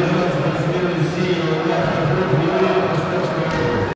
Amen.